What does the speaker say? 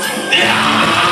Deus!